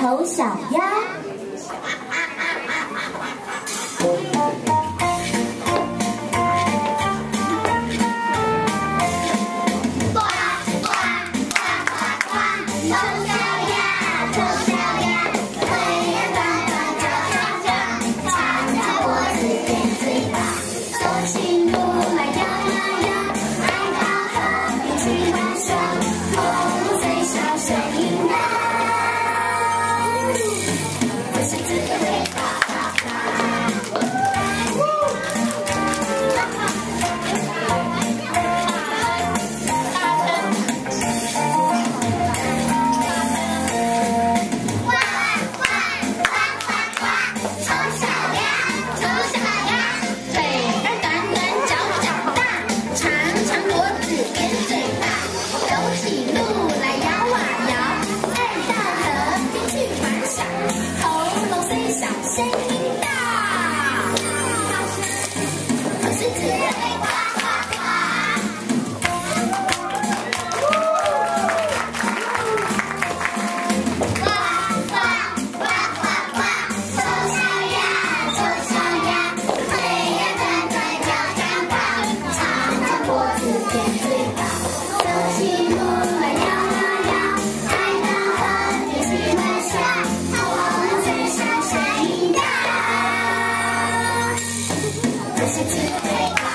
丑小鸭，呱呱呱呱呱，丑小鸭，丑小鸭，长，长脖子嘴巴，Yes, it's a